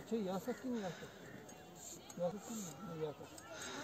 अच्छा यासक की नहीं यासक यासक की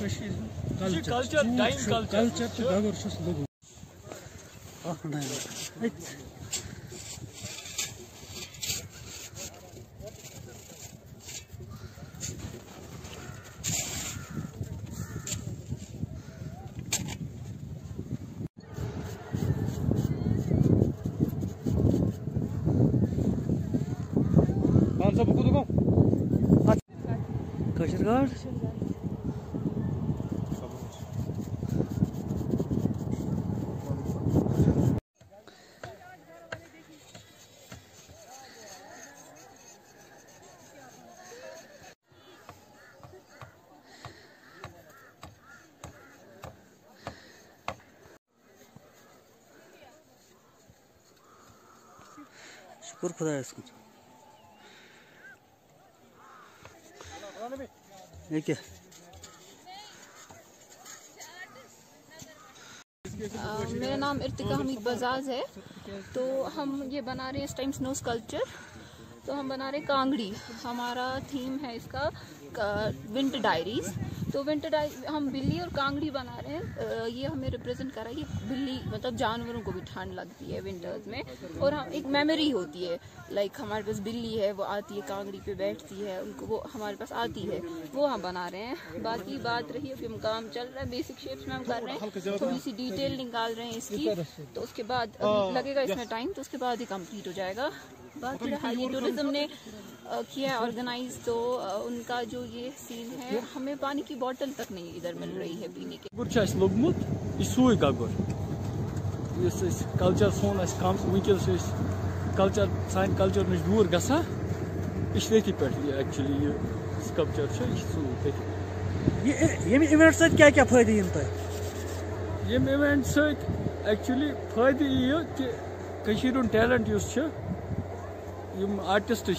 Kalçap, kalçap, dayım kalçap. Kalçap daha görüşürsün ah, dedim. Kun. ये क्या? अ, मेरा नाम इर्तिका हमीद बजाज है। तो हम ये बना रहे हैं इस टाइम स्नो स्कल्पचर। तो हम बना रहे हैं कांगड़ी। हमारा थीम है इसका विंटर डायरीज। तो विंटर डायरी हम बिल्ली और कांगड़ी बना रहे हैं। ये हमें रिप्रेजेंट कर रहा है कि बिल्ली मतलब जानवरों को भी ठंड लगती है विंटर्स में। और हम एक मेमोरी होती है। लाइक हमारे पास बिल्ली है वो आती है कांगड़ी पे बैठती है उनको वो हमारे पास आती है। वो हम बना रहे हैं। बाकी बात रही अभी हम काम चल रहा है बेसिक शेप्स में हम कर रहे हैं। थोड़ी सी डिटेल निकाल रहे हैं इसकी। तो उसके बाद लगेगा इसमें टाइम तो उसके बाद ही कंप्लीट हो जाएगा। बाकी रहा ये टूरिज़्म ने किया ऑर्गेनाइज तो उनका जो ये सीन है हमें पानी की बोतल तक नहीं इधर मिल रही है पीने के। गगुर छ लोगमुत यह सुई गगुर कल्चर सोन कम वनकस कल्चर सान कल्चर नश दूर गसा यह पे एक्चुअली यह स्कल्पचर ये ये इवेंट सत क्या क्या फ़ायदे इन तय यम इवेंट सत एक्चुअली फ़ायदे यह कि टैलेंट यम आर्टिस्ट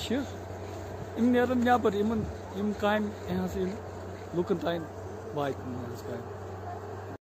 छ यम नेरन नेबर यमन यम काम यहाँ से लुकन तान वात काम